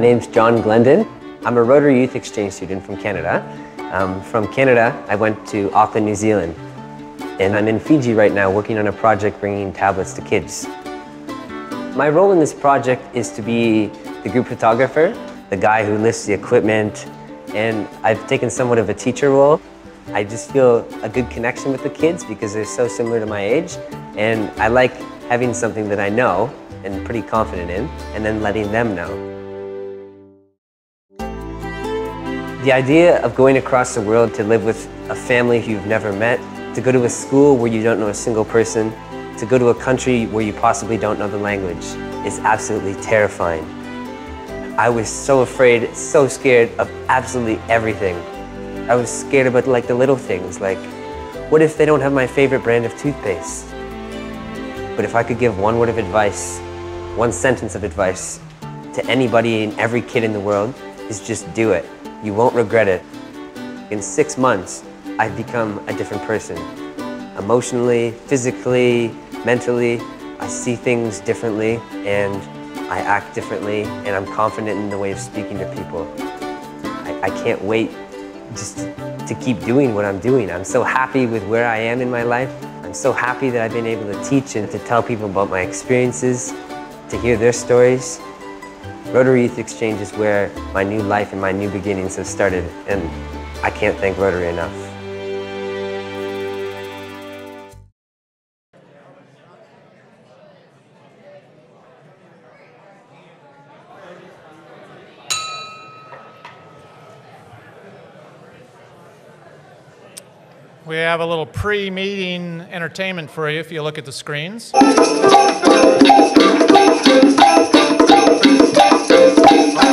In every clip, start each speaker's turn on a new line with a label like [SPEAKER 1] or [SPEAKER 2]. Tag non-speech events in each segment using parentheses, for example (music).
[SPEAKER 1] name's John Glendon. I'm a Rotary Youth Exchange student from Canada. Um, from Canada, I went to Auckland, New Zealand. And I'm in Fiji right now working on a project bringing tablets to kids. My role in this project is to be the group photographer, the guy who lifts the equipment, and I've taken somewhat of a teacher role. I just feel a good connection with the kids because they're so similar to my age, and I like having something that I know and pretty confident in, and then letting them know. The idea of going across the world to live with a family who you've never met, to go to a school where you don't know a single person, to go to a country where you possibly don't know the language is absolutely terrifying. I was so afraid, so scared of absolutely everything. I was scared about like the little things, like what if they don't have my favorite brand of toothpaste? But if I could give one word of advice, one sentence of advice to anybody and every kid in the world is just do it. You won't regret it. In six months, I've become a different person. Emotionally, physically, mentally, I see things differently and I act differently and I'm confident in the way of speaking to people. I, I can't wait just to keep doing what I'm doing. I'm so happy with where I am in my life. I'm so happy that I've been able to teach and to tell people about my experiences, to hear their stories. Rotary Youth Exchange is where my new life and my new beginnings have started, and I can't thank Rotary enough.
[SPEAKER 2] We have a little pre meeting entertainment for you if you look at the screens.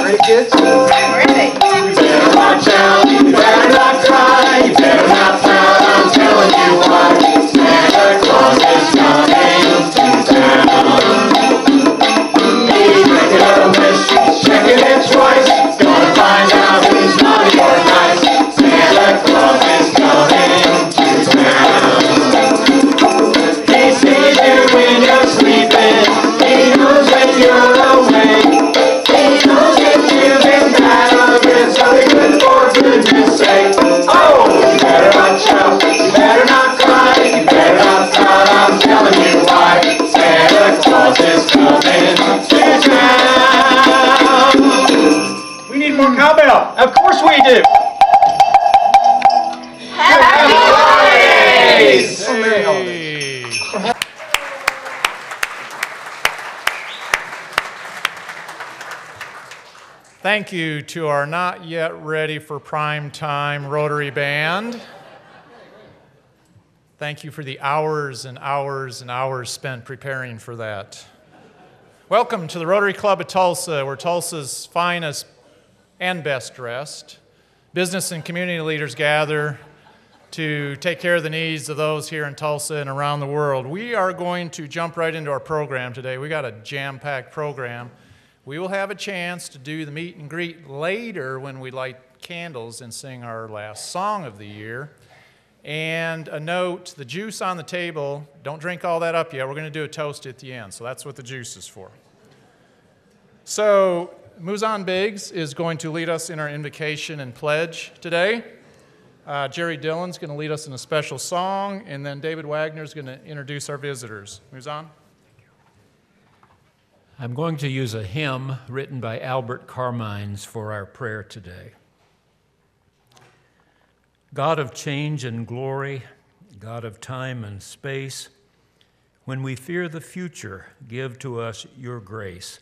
[SPEAKER 3] Ready, kids?
[SPEAKER 4] Ready.
[SPEAKER 3] You better watch out, you better not cry, you better not pout, I'm telling you why. Happy holidays.
[SPEAKER 2] Thank you to our not yet ready for prime time Rotary Band. Thank you for the hours and hours and hours spent preparing for that. Welcome to the Rotary Club of Tulsa, where Tulsa's finest and best dressed business and community leaders gather to take care of the needs of those here in Tulsa and around the world. We are going to jump right into our program today. We got a jam packed program. We will have a chance to do the meet and greet later when we light candles and sing our last song of the year. And a note the juice on the table, don't drink all that up yet. We're going to do a toast at the end. So that's what the juice is for. So, Muzan Biggs is going to lead us in our invocation and pledge today. Uh, Jerry Dillon's going to lead us in a special song, and then David Wagner is going to introduce our visitors. Muzan?
[SPEAKER 5] I'm going to use a hymn written by Albert Carmines for our prayer today. God of change and glory, God of time and space, when we fear the future, give to us your grace.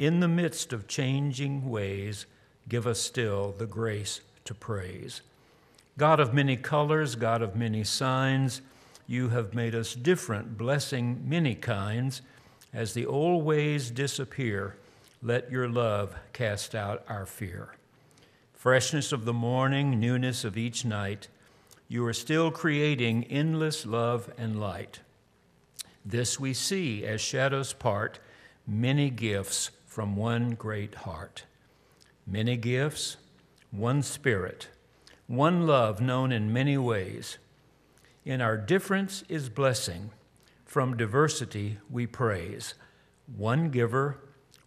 [SPEAKER 5] In the midst of changing ways, give us still the grace to praise. God of many colors, God of many signs, you have made us different, blessing many kinds. As the old ways disappear, let your love cast out our fear. Freshness of the morning, newness of each night, you are still creating endless love and light. This we see as shadows part, many gifts from one great heart. Many gifts, one spirit, one love known in many ways. In our difference is blessing. From diversity we praise. One giver,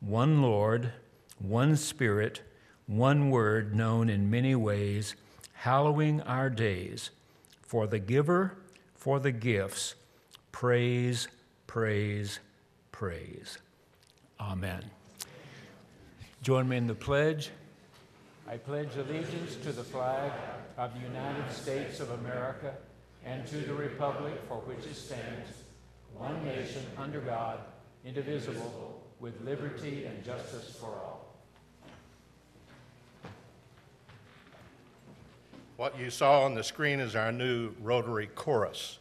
[SPEAKER 5] one Lord, one Spirit, one word known in many ways, hallowing our days. For the giver, for the gifts, praise, praise, praise. Amen. Join me in the pledge. I pledge allegiance to the flag of the United States of America and to the republic for which it stands, one nation under God, indivisible, with liberty and justice for all.
[SPEAKER 4] What you saw on the screen is our new Rotary Chorus.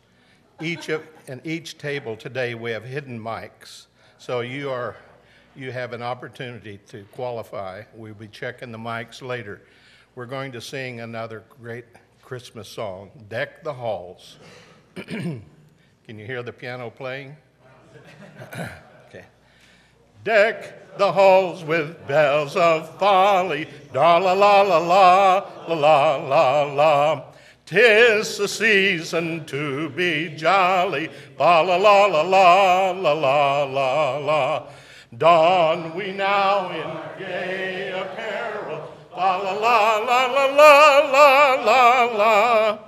[SPEAKER 4] Each of, and each table today, we have hidden mics. So you are, you have an opportunity to qualify. We'll be checking the mics later. We're going to sing another great Christmas song, Deck the Halls. (clears throat) Can you hear the piano playing? (clears throat) okay. Deck the halls with bells of folly, da la la la la, la la la la. Tis the season to be jolly, ba la la la la, la la la la. Don we now in gay apparel, la la la la la la la la la.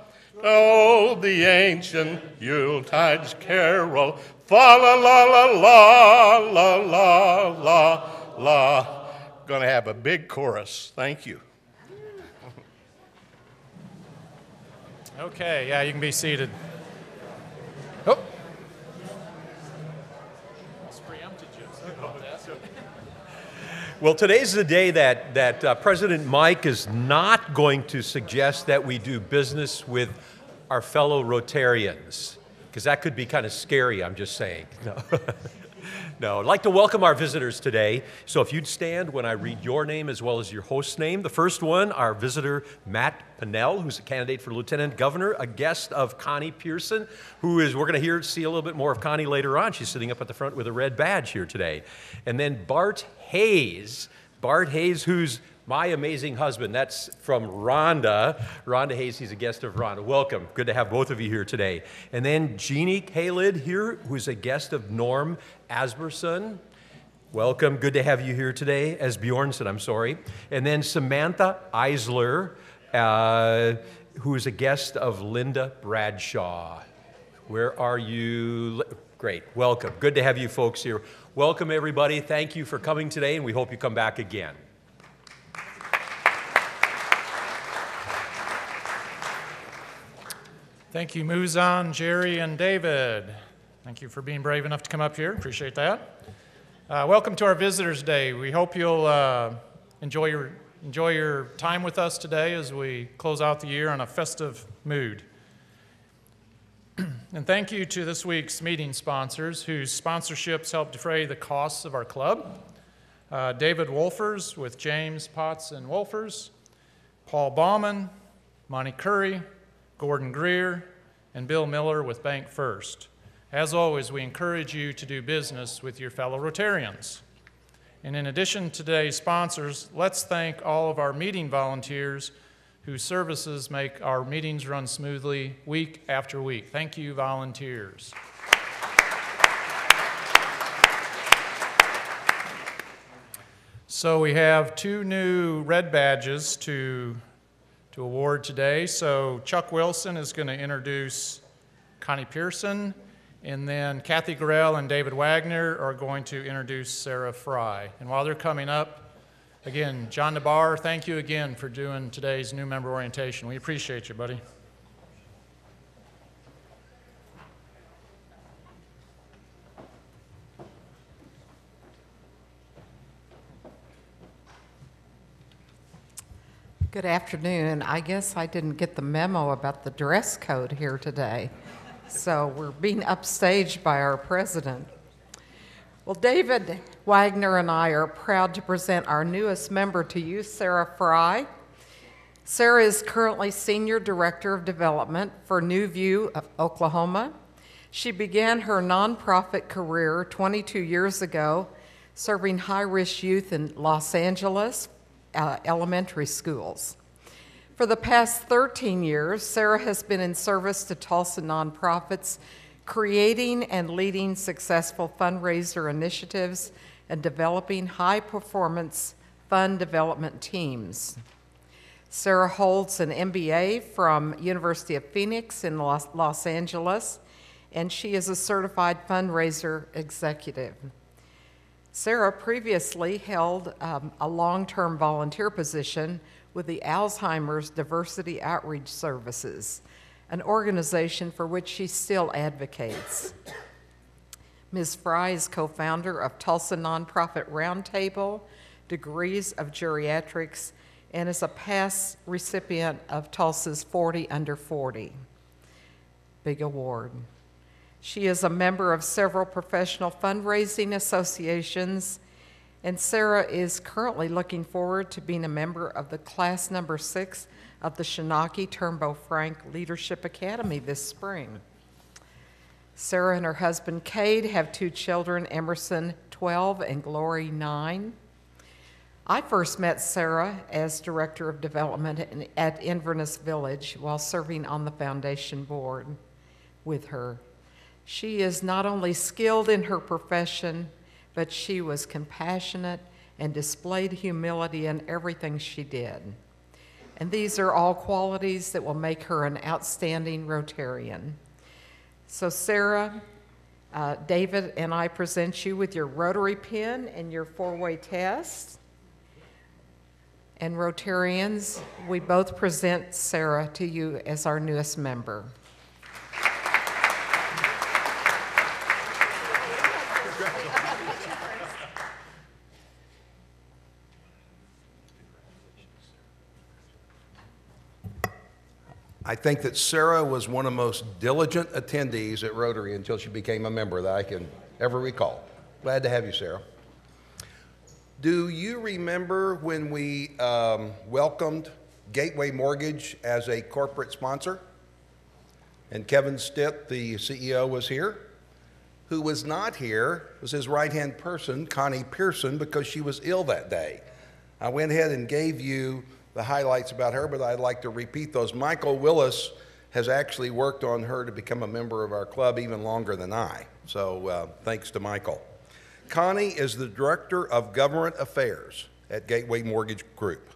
[SPEAKER 4] Oh, the ancient Yuletide's carol, fa la la la la la la la la. To have a big chorus. Thank you.
[SPEAKER 2] Okay, yeah, you can be seated. Oh. Almost preempted you. Sorry about that.
[SPEAKER 6] Well, today's the day that, that uh, President Mike is not going to suggest that we do business with our fellow Rotarians, because that could be kind of scary, I'm just saying. No. (laughs) (laughs) no, I'd like to welcome our visitors today. So if you'd stand when I read your name as well as your host's name. The first one, our visitor, Matt Pinnell, who's a candidate for Lieutenant Governor, a guest of Connie Pearson, who is, we're going to hear, see a little bit more of Connie later on. She's sitting up at the front with a red badge here today. And then Bart Hayes, Bart Hayes, who's my amazing husband. That's from Rhonda. Rhonda Hayes, he's a guest of Rhonda. Welcome. Good to have both of you here today. And then Jeannie Kalid here, who's a guest of Norm Asberson. Welcome. Good to have you here today, as Bjorn said, I'm sorry. And then Samantha Isler, uh, who is a guest of Linda Bradshaw. Where are you? Great. Welcome. Good to have you folks here. Welcome, everybody. Thank you for coming today, and we hope you come back again.
[SPEAKER 2] Thank you, Muzan, Jerry, and David. Thank you for being brave enough to come up here. Appreciate that. Uh, welcome to our Visitors Day. We hope you'll uh, enjoy, your, enjoy your time with us today as we close out the year in a festive mood. (clears throat) and thank you to this week's meeting sponsors whose sponsorships help defray the costs of our club. Uh, David Wolfers with James Potts and Wolfers, Paul Bauman, Monty Curry, Gordon Greer, and Bill Miller with Bank First. As always, we encourage you to do business with your fellow Rotarians. And in addition to today's sponsors, let's thank all of our meeting volunteers whose services make our meetings run smoothly week after week. Thank you, volunteers. So we have two new red badges to, to award today. So Chuck Wilson is going to introduce Connie Pearson, and then Kathy Gorell and David Wagner are going to introduce Sarah Fry. And while they're coming up, again, John DeBar, thank you again for doing today's new member orientation. We appreciate you, buddy.
[SPEAKER 7] Good afternoon. I guess I didn't get the memo about the dress code here today. So we're being upstaged by our president. Well, David Wagner and I are proud to present our newest member to you, Sarah Fry. Sarah is currently Senior Director of Development for New View of Oklahoma. She began her nonprofit career 22 years ago serving high risk youth in Los Angeles uh, elementary schools. For the past 13 years, Sarah has been in service to Tulsa nonprofits, creating and leading successful fundraiser initiatives and developing high performance fund development teams. Sarah holds an MBA from University of Phoenix in Los, Los Angeles, and she is a certified fundraiser executive. Sarah previously held um, a long-term volunteer position with the Alzheimer's Diversity Outreach Services, an organization for which she still advocates. Ms. Fry is co-founder of Tulsa Nonprofit Roundtable, Degrees of Geriatrics, and is a past recipient of Tulsa's 40 Under 40. Big award. She is a member of several professional fundraising associations, and Sarah is currently looking forward to being a member of the class number six of the Shenaki Turnbow Frank Leadership Academy this spring. Sarah and her husband Cade have two children, Emerson, 12, and Glory, 9. I first met Sarah as Director of Development at Inverness Village while serving on the foundation board with her. She is not only skilled in her profession, but she was compassionate and displayed humility in everything she did. And these are all qualities that will make her an outstanding Rotarian. So, Sarah, uh, David, and I present you with your rotary pin and your four way test. And Rotarians, we both present Sarah to you as our newest member.
[SPEAKER 8] I think that Sarah was one of the most diligent attendees at Rotary until she became a member that I can ever recall. Glad to have you, Sarah. Do you remember when we um, welcomed Gateway Mortgage as a corporate sponsor? And Kevin Stitt, the CEO, was here. Who was not here was his right hand person, Connie Pearson, because she was ill that day. I went ahead and gave you the highlights about her, but I'd like to repeat those. Michael Willis has actually worked on her to become a member of our club even longer than I. So uh, thanks to Michael. Connie is the Director of Government Affairs at Gateway Mortgage Group.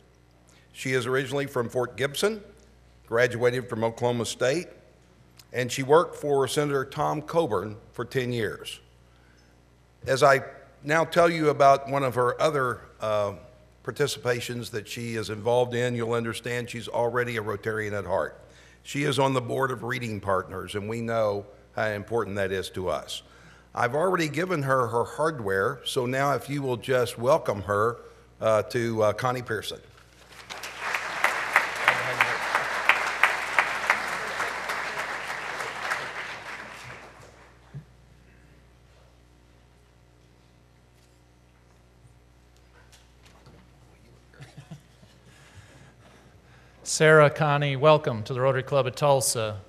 [SPEAKER 8] She is originally from Fort Gibson, graduated from Oklahoma State, and she worked for Senator Tom Coburn for 10 years. As I now tell you about one of her other uh, participations that she is involved in, you'll understand she's already a Rotarian at heart. She is on the board of Reading Partners, and we know how important that is to us. I've already given her her hardware, so now if you will just welcome her uh, to uh, Connie Pearson.
[SPEAKER 2] Sarah, Connie, welcome to the Rotary Club of Tulsa.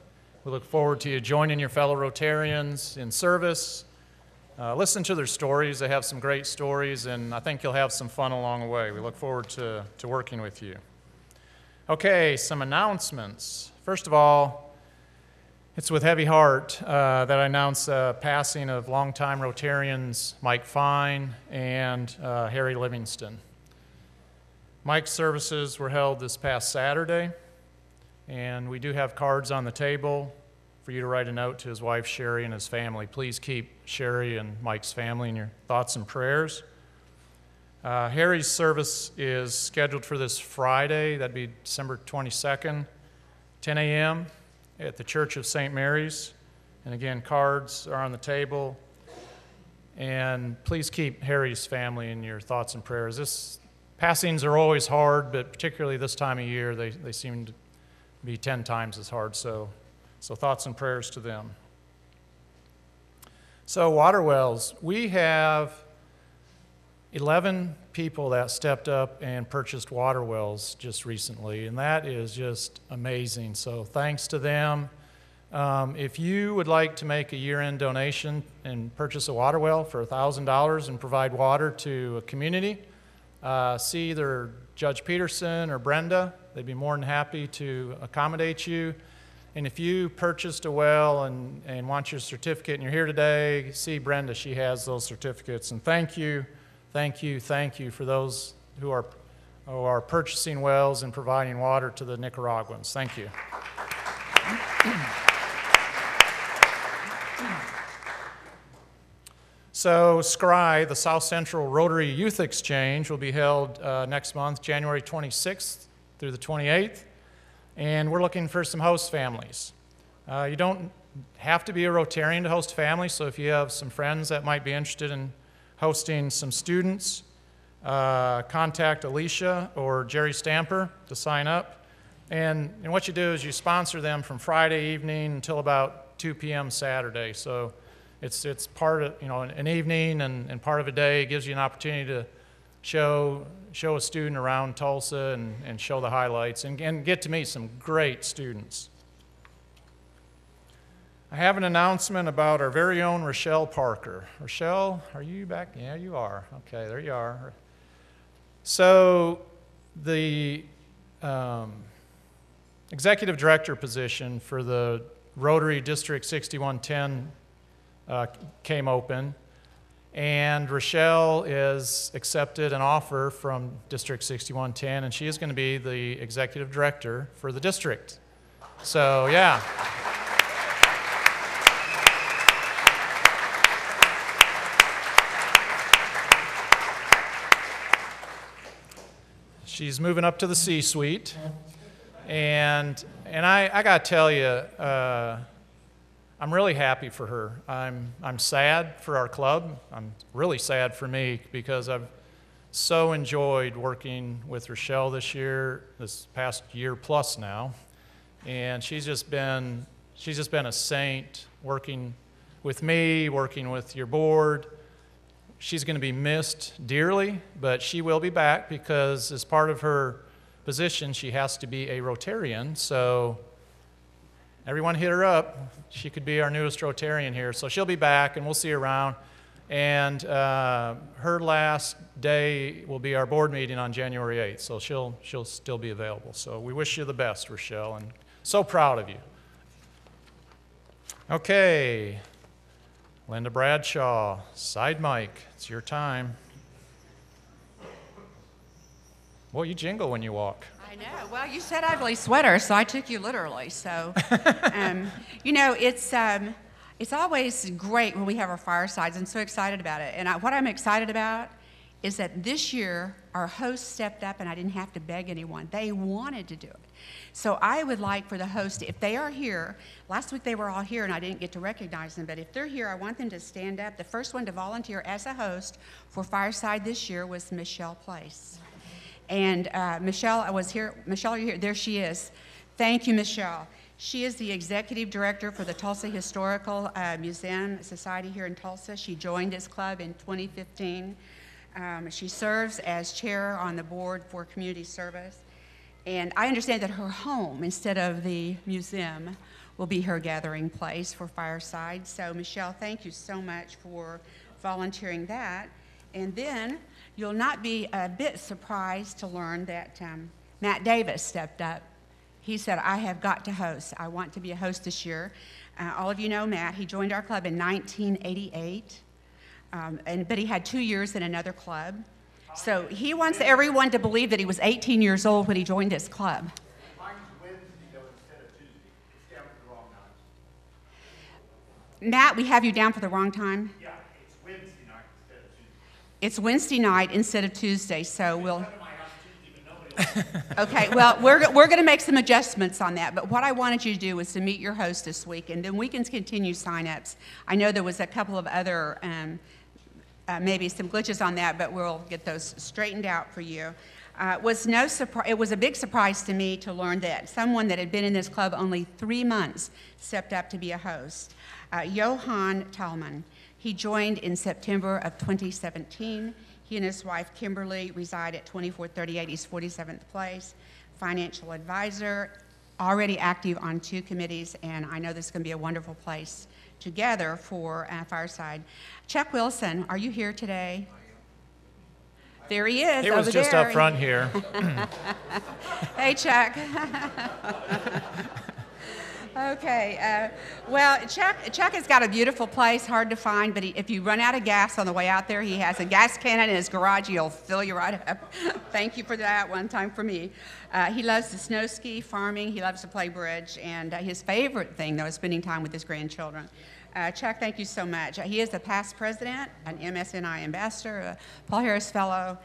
[SPEAKER 2] We look forward to you joining your fellow Rotarians in service. Uh, listen to their stories. They have some great stories, and I think you'll have some fun along the way. We look forward to, to working with you. Okay, some announcements. First of all, it's with heavy heart uh, that I announce the passing of longtime Rotarians Mike Fine and uh, Harry Livingston. Mike's services were held this past Saturday, and we do have cards on the table for you to write a note to his wife Sherry and his family. Please keep Sherry and Mike's family in your thoughts and prayers. Uh, Harry's service is scheduled for this Friday, that'd be December 22nd, 10 a.m. at the Church of St. Mary's. And again, cards are on the table. And please keep Harry's family in your thoughts and prayers. This Passings are always hard, but particularly this time of year, they, they seem to be 10 times as hard. So, so thoughts and prayers to them. So, water wells. We have 11 people that stepped up and purchased water wells just recently, and that is just amazing. So, thanks to them. Um, if you would like to make a year end donation and purchase a water well for $1,000 and provide water to a community, uh, see either Judge Peterson or Brenda. They'd be more than happy to accommodate you. And if you purchased a well and, and want your certificate and you're here today, see Brenda. She has those certificates. And thank you, thank you, thank you for those who are who are purchasing wells and providing water to the Nicaraguans. Thank you. So, SCRY, the South Central Rotary Youth Exchange, will be held uh, next month, January 26th through the 28th, and we're looking for some host families. Uh, you don't have to be a Rotarian to host families, so if you have some friends that might be interested in hosting some students, uh, contact Alicia or Jerry Stamper to sign up. And, and what you do is you sponsor them from Friday evening until about 2 p.m. Saturday. So it's, it's part of, you know, an, an evening and, and part of a day. It gives you an opportunity to show, show a student around Tulsa and, and show the highlights and, and get to meet some great students. I have an announcement about our very own Rochelle Parker. Rochelle, are you back? Yeah, you are. Okay, there you are. So, the um, executive director position for the Rotary District 6110 uh, came open, and Rochelle is accepted an offer from District 6110, and she is going to be the executive director for the district. So, yeah. She's moving up to the C suite. And, and I, I got to tell you, uh, I'm really happy for her. I'm, I'm sad for our club. I'm really sad for me because I've so enjoyed working with Rochelle this year, this past year plus now. And she's just been, she's just been a saint working with me, working with your board she's going to be missed dearly, but she will be back because, as part of her position, she has to be a Rotarian. So, everyone hit her up. She could be our newest Rotarian here. So, she'll be back and we'll see her around. And uh, her last day will be our board meeting on January 8th. So, she'll, she'll still be available. So, we wish you the best, Rochelle, and so proud of you. Okay, Linda Bradshaw, side mic, it's your time. Well, you jingle when you walk.
[SPEAKER 9] I know. Well, you said ugly sweater, so I took you literally. So, (laughs) um, you know, it's um, it's always great when we have our firesides. I'm so excited about it. And I, what I'm excited about is that this year our host stepped up, and I didn't have to beg anyone. They wanted to do it. So I would like for the host, if they are here, last week they were all here and I didn't get to recognize them, but if they're here, I want them to stand up. The first one to volunteer as a host for Fireside this year was Michelle Place. And uh, Michelle, I was here. Michelle, you're here. There she is. Thank you, Michelle. She is the executive director for the Tulsa Historical uh, Museum Society here in Tulsa. She joined this club in 2015. Um, she serves as chair on the board for community service. And I understand that her home, instead of the museum, will be her gathering place for Fireside. So, Michelle, thank you so much for volunteering that. And then you'll not be a bit surprised to learn that um, Matt Davis stepped up. He said, I have got to host. I want to be a host this year. Uh, all of you know Matt. He joined our club in 1988, um, and, but he had two years in another club. So he wants everyone to believe that he was 18 years old when he joined his club. Matt, we have you down for the wrong time?
[SPEAKER 10] Yeah, it's Wednesday night instead of Tuesday.
[SPEAKER 9] It's Wednesday night instead of Tuesday, so we'll. (laughs) okay, well, we're, we're going to make some adjustments on that, but what I wanted you to do was to meet your host this week, and then we can continue sign-ups. I know there was a couple of other um, uh, maybe some glitches on that, but we'll get those straightened out for you. Uh, was no surprise. It was a big surprise to me to learn that someone that had been in this club only three months stepped up to be a host. Uh, Johan Talman. He joined in September of 2017. He and his wife Kimberly reside at 2438 East 47th Place. Financial advisor, already active on two committees, and I know this is going to be a wonderful place together for uh, Fireside. Chuck Wilson, are you here today? There he is.
[SPEAKER 2] He was just
[SPEAKER 9] there.
[SPEAKER 2] up front here. (laughs)
[SPEAKER 9] hey, Chuck. (laughs) Okay. Uh, well, Chuck, Chuck has got a beautiful place, hard to find, but he, if you run out of gas on the way out there, he has a gas cannon in his garage. He'll fill you right up. (laughs) Thank you for that one time for me. Uh, he loves to snow ski, farming. He loves to play bridge. And uh, his favorite thing, though, is spending time with his grandchildren. Uh, Chuck, thank you so much. Uh, he is a past president, an MSNI ambassador, a Paul Harris Fellow,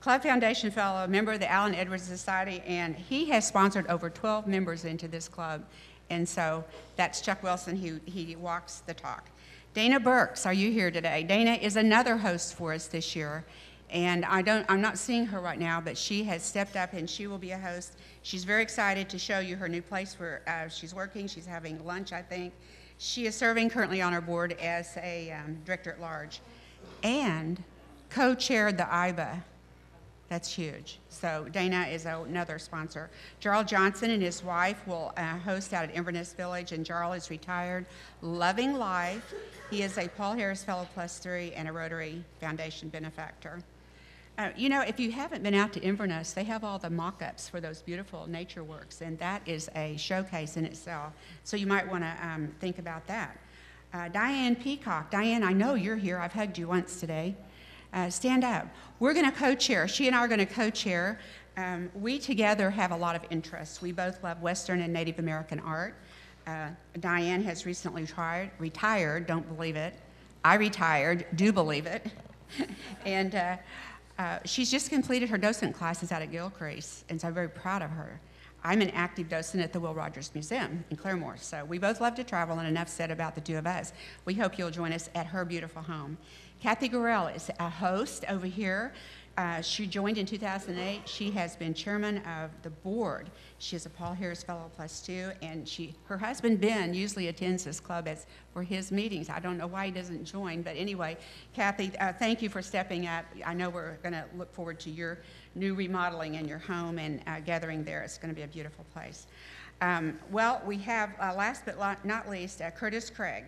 [SPEAKER 9] Club Foundation Fellow, member of the Allen Edwards Society, and he has sponsored over 12 members into this club. And so that's Chuck Wilson, who he walks the talk. Dana Burks, are you here today? Dana is another host for us this year. And I don't, I'm not seeing her right now, but she has stepped up and she will be a host. She's very excited to show you her new place where uh, she's working. She's having lunch, I think. She is serving currently on our board as a um, director at large and co chaired the IBA. That's huge. So Dana is another sponsor. Jarl Johnson and his wife will uh, host out at Inverness Village, and Jarl is retired, loving life. He is a Paul Harris Fellow Plus Three and a Rotary Foundation benefactor. Uh, you know, if you haven't been out to Inverness, they have all the mock ups for those beautiful nature works, and that is a showcase in itself. So you might want to um, think about that. Uh, Diane Peacock. Diane, I know you're here. I've hugged you once today. Uh, stand up. We're going to co chair. She and I are going to co chair. Um, we together have a lot of interests. We both love Western and Native American art. Uh, Diane has recently retired, retired, don't believe it. I retired, do believe it. (laughs) and uh, uh, she's just completed her docent classes out at Gilcrease, and so I'm very proud of her. I'm an active docent at the Will Rogers Museum in Claremore, so we both love to travel, and enough said about the two of us. We hope you'll join us at her beautiful home. Kathy Gorell is a host over here. Uh, she joined in 2008. She has been chairman of the board. She is a Paul Harris Fellow Plus Two, and she, her husband Ben usually attends this club as for his meetings. I don't know why he doesn't join, but anyway, Kathy, uh, thank you for stepping up. I know we're going to look forward to your new remodeling in your home and uh, gathering there. It's going to be a beautiful place. Um, well, we have uh, last but not least uh, Curtis Craig.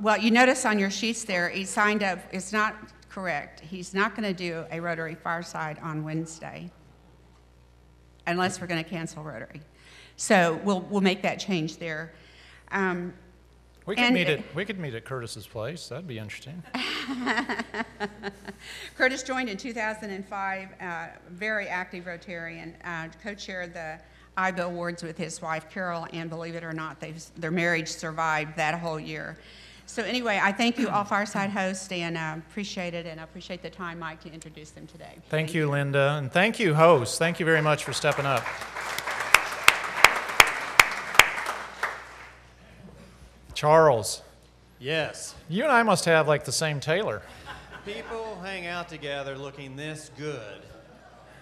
[SPEAKER 9] Well, you notice on your sheets there, he signed up, it's not correct. He's not going to do a Rotary Fireside on Wednesday unless we're going to cancel Rotary. So we'll, we'll make that change there. Um,
[SPEAKER 2] We could
[SPEAKER 9] And-
[SPEAKER 2] meet at, we could meet at Curtis's place. That'd be interesting. (laughs) (laughs)
[SPEAKER 9] Curtis joined in 2005, uh, very active Rotarian, uh, co-chaired the IBA Awards with his wife Carol, and believe it or not, they've, their marriage survived that whole year. So anyway, I thank you all fireside hosts and uh, appreciate it, and I appreciate the time, Mike, to introduce them today.
[SPEAKER 2] Thank you, Linda, and thank you, hosts. Thank you very much for stepping up. Charles,
[SPEAKER 11] Yes.
[SPEAKER 2] you and I must have like the same tailor.
[SPEAKER 11] People hang out together looking this good.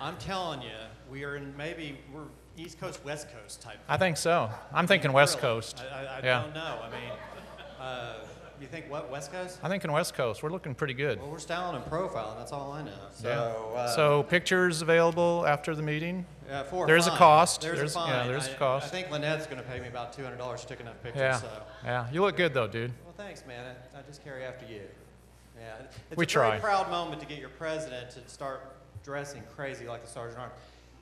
[SPEAKER 11] I'm telling you, we are in maybe we're East Coast, West Coast type. Thing.
[SPEAKER 2] I think so. I'm thinking West
[SPEAKER 11] Really.
[SPEAKER 2] Coast.
[SPEAKER 11] I, I, I
[SPEAKER 2] yeah.
[SPEAKER 11] don't know. I mean, uh, you think what West Coast?
[SPEAKER 2] I think in West Coast. We're looking pretty good.
[SPEAKER 11] Well, we're styling and profiling. That's all I know. So,
[SPEAKER 2] yeah.
[SPEAKER 11] uh,
[SPEAKER 2] so pictures available after the meeting.
[SPEAKER 11] yeah, for
[SPEAKER 2] there's a
[SPEAKER 11] fine.
[SPEAKER 2] cost.
[SPEAKER 11] There's,
[SPEAKER 2] There's-
[SPEAKER 11] a fine.
[SPEAKER 2] yeah, there's
[SPEAKER 11] I,
[SPEAKER 2] a cost.
[SPEAKER 11] I think Lynette's going to pay me about two hundred dollars to take enough pictures.
[SPEAKER 2] Yeah.
[SPEAKER 11] So.
[SPEAKER 2] Yeah. You look good though, dude.
[SPEAKER 11] Well, thanks, man. I, I just carry after you. Yeah. It's
[SPEAKER 2] We
[SPEAKER 11] a
[SPEAKER 2] try.
[SPEAKER 11] very proud moment to get your president to start dressing crazy like the Sergeant Arm.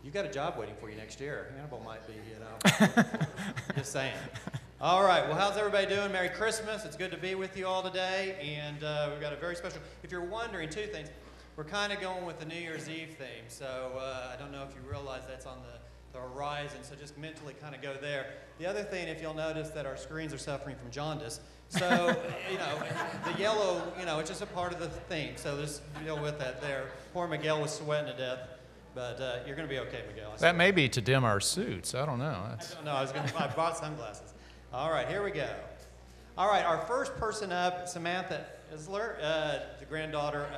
[SPEAKER 11] You've got a job waiting for you next year. Hannibal might be, you know. (laughs) just saying. All right. Well, how's everybody doing? Merry Christmas. It's good to be with you all today. And uh, we've got a very special. If you're wondering, two things. We're kind of going with the New Year's Eve theme. So uh, I don't know if you realize that's on the, the horizon. So just mentally kind of go there. The other thing, if you'll notice that our screens are suffering from jaundice. So, (laughs) you know, the yellow, you know, it's just a part of the theme. So just deal with that there. Poor Miguel was sweating to death. But uh, you're going to be okay, Miguel.
[SPEAKER 2] That may be to dim our suits. I don't know.
[SPEAKER 11] I don't know. I was going to. I bought sunglasses. All right, here we go. All right, our first person up, Samantha Isler, uh, the granddaughter.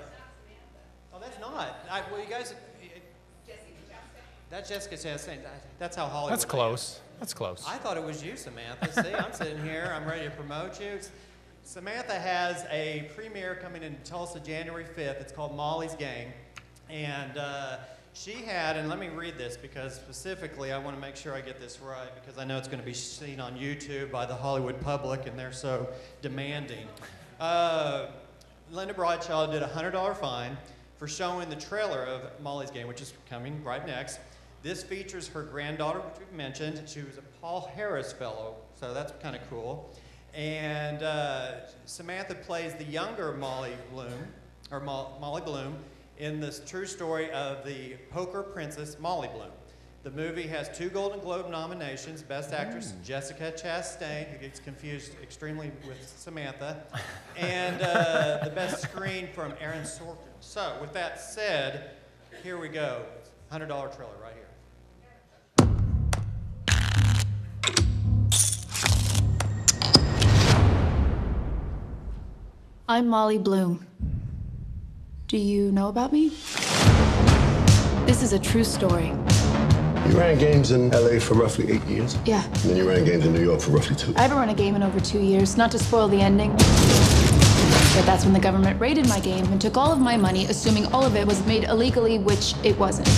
[SPEAKER 11] oh, that's not. I, well, you guys. That's Jessica Chastain. That's how Hollywood.
[SPEAKER 2] that's
[SPEAKER 11] they
[SPEAKER 2] close. That's close.
[SPEAKER 11] I thought it was you, Samantha. See, I'm sitting here. I'm ready to promote you. Samantha has a premiere coming in Tulsa January 5th. It's called Molly's Game. And uh, she had, and let me read this because specifically I want to make sure I get this right because I know it's going to be seen on YouTube by the Hollywood public and they're so demanding. Uh, Linda Bradshaw did a $100 fine for showing the trailer of Molly's Game, which is coming right next. This features her granddaughter, which we've mentioned. She was a Paul Harris Fellow, so that's kind of cool. And uh, Samantha plays the younger Molly Bloom, or Mo- Molly Bloom, in this true story of the poker princess Molly Bloom. The movie has two Golden Globe nominations Best Actress Jessica Chastain, who gets confused extremely with Samantha, (laughs) and uh, the Best Screen from Aaron Sorkin. So, with that said, here we go $100 trailer right here.
[SPEAKER 12] I'm Molly Bloom. Do you know about me? This is a true story.
[SPEAKER 13] You ran games in LA for roughly eight years.
[SPEAKER 12] Yeah.
[SPEAKER 13] And then you ran games in New York for roughly two.
[SPEAKER 12] I haven't run a game in over two years, not to spoil the ending. But that's when the government raided my game and took all of my money, assuming all of it was made illegally, which it wasn't.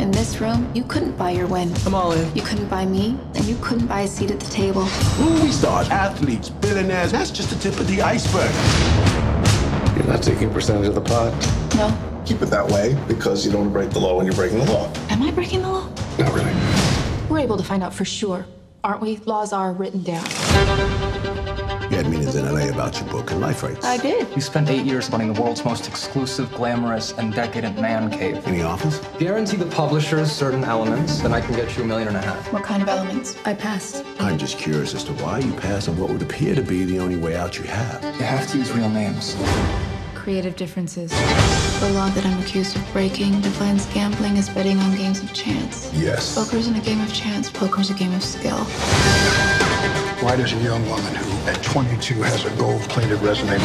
[SPEAKER 12] In this room, you couldn't buy your win.
[SPEAKER 13] I'm all in.
[SPEAKER 12] You couldn't buy me, and you couldn't buy a seat at the table.
[SPEAKER 13] Movie stars, athletes, billionaires. That's just the tip of the iceberg. You're not taking percentage of the pot?
[SPEAKER 12] No.
[SPEAKER 13] Keep it that way because you don't want to break the law when you're breaking the law.
[SPEAKER 12] Am I breaking the law?
[SPEAKER 13] Not really.
[SPEAKER 12] We're able to find out for sure, aren't we? Laws are written down.
[SPEAKER 13] You had meetings in LA about your book and life rights.
[SPEAKER 12] I did.
[SPEAKER 14] You spent eight years running the world's most exclusive, glamorous, and decadent man cave.
[SPEAKER 13] Any offers?
[SPEAKER 14] Guarantee the publishers certain elements, then I can get you a million and a half.
[SPEAKER 12] What kind of elements? I passed.
[SPEAKER 13] I'm just curious as to why you passed on what would appear to be the only way out you have.
[SPEAKER 14] You have to use real names.
[SPEAKER 12] Creative differences. The law that I'm accused of breaking defines gambling as betting on games of chance.
[SPEAKER 13] Yes.
[SPEAKER 12] Poker isn't a game of chance, poker's a game of skill.
[SPEAKER 15] Why does a young woman who, at 22, has a gold-plated resume,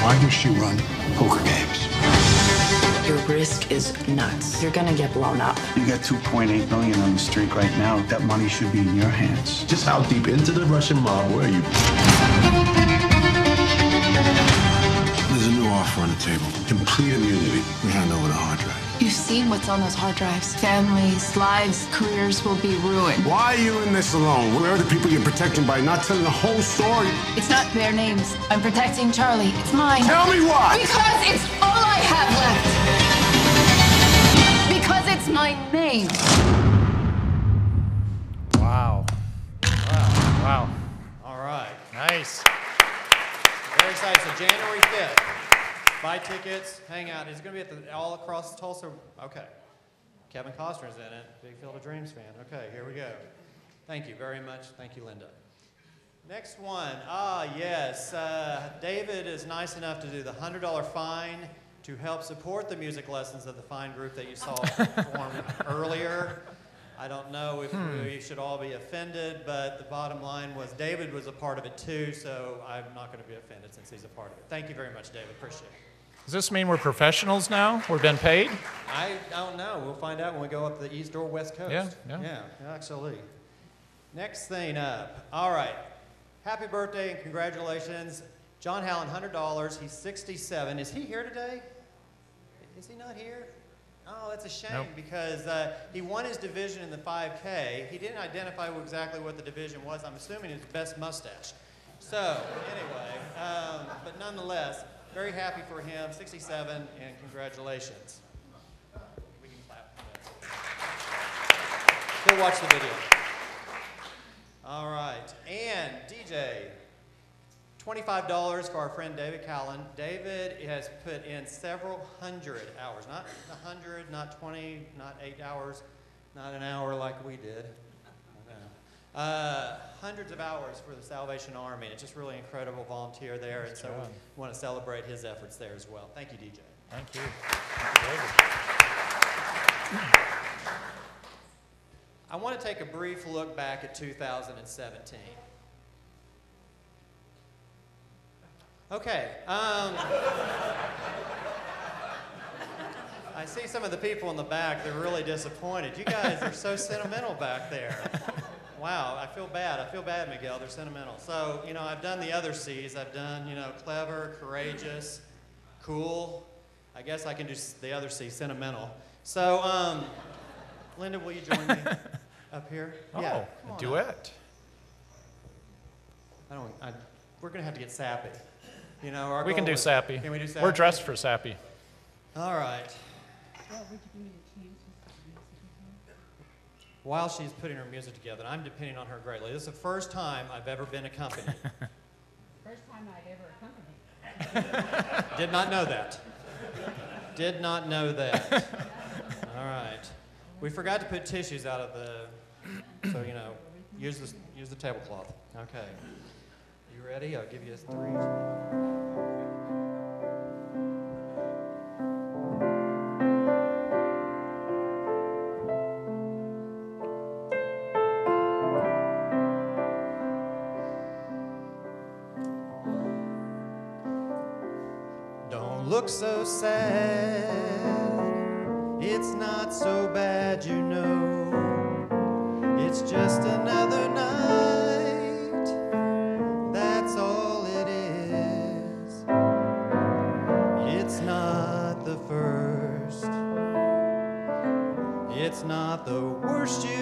[SPEAKER 15] why does she run poker games?
[SPEAKER 16] Your risk is nuts. You're gonna get blown up.
[SPEAKER 15] You got 2.8 million on the street right now. That money should be in your hands.
[SPEAKER 13] Just how deep into the Russian mob were you? There's a new offer on the table. Complete immunity. We hand over the hard drive.
[SPEAKER 12] You've seen what's on those hard drives. Families, lives, careers will be ruined.
[SPEAKER 13] Why are you in this alone? Where are the people you're protecting by not telling the whole story?
[SPEAKER 12] It's not their names. I'm protecting Charlie. It's mine.
[SPEAKER 13] Tell me why!
[SPEAKER 12] Because it's all I have left. Because it's my name.
[SPEAKER 2] Wow. Wow. Wow.
[SPEAKER 11] All right.
[SPEAKER 2] Nice.
[SPEAKER 11] Very excited. So January 5th, buy tickets, hang out. It's going to be at the, all across Tulsa. Okay. Kevin Costner's in it. Big Field of Dreams fan. Okay, here we go. Thank you very much. Thank you, Linda. Next one. Ah, yes. Uh, David is nice enough to do the $100 fine to help support the music lessons of the fine group that you saw (laughs) perform earlier. I don't know if
[SPEAKER 2] Hmm.
[SPEAKER 11] we should all be offended, but the bottom line was David was a part of it too, so I'm not going to be offended since he's a part of it. Thank you very much, David. Appreciate it.
[SPEAKER 2] Does this mean we're professionals now? We've been paid?
[SPEAKER 11] I don't know. We'll find out when we go up the east or west coast.
[SPEAKER 2] Yeah, yeah.
[SPEAKER 11] Yeah, actually. Next thing up. All right. Happy birthday and congratulations. John Hallen, $100. He's 67. Is he here today? Is he not here? Oh, that's a shame
[SPEAKER 2] Nope.
[SPEAKER 11] because uh, he won his division in the 5K. He didn't identify exactly what the division was. I'm assuming it's best mustache. So, anyway, um, but nonetheless, very happy for him, 67, and congratulations. We can clap. Go watch the video. All right, and DJ, $25 for our friend David Callan. David has put in several hundred hours, not a hundred, not 20, not eight hours, not an hour like we did. Uh, hundreds of hours for the Salvation Army. It's just really incredible volunteer there, and so we want to celebrate his efforts there as well. Thank you, DJ.
[SPEAKER 2] Thank you. Thank you,
[SPEAKER 11] I want to take a brief look back at 2017. Okay. Um, I see some of the people in the back, they're really disappointed. You guys are so sentimental back there. Wow, I feel bad. I feel bad, Miguel. They're sentimental. So, you know, I've done the other C's. I've done, you know, clever, courageous, cool. I guess I can do the other C, sentimental. So, um, Linda, will you join me (laughs) up here?
[SPEAKER 2] Oh,
[SPEAKER 11] yeah,
[SPEAKER 2] a
[SPEAKER 11] come on up.
[SPEAKER 2] duet.
[SPEAKER 11] I don't. I, we're gonna have to get sappy. You know, our
[SPEAKER 2] We can do
[SPEAKER 11] was-
[SPEAKER 2] sappy.
[SPEAKER 11] Can we do sappy?
[SPEAKER 2] We're dressed for sappy.
[SPEAKER 11] All right. While she's putting her music together, I'm depending on her greatly. This is the first time I've ever been accompanied. (laughs)
[SPEAKER 9] First time I've ever accompanied. (laughs)
[SPEAKER 11] Did not know that. Did not know that. (laughs) All right. We forgot to put tissues out of the, so you know, use the, use the tablecloth. Okay. You ready? I'll give you a three. Look so sad. It's not so bad, you know. It's just another night. That's all it is. It's not the first. It's not the worst, you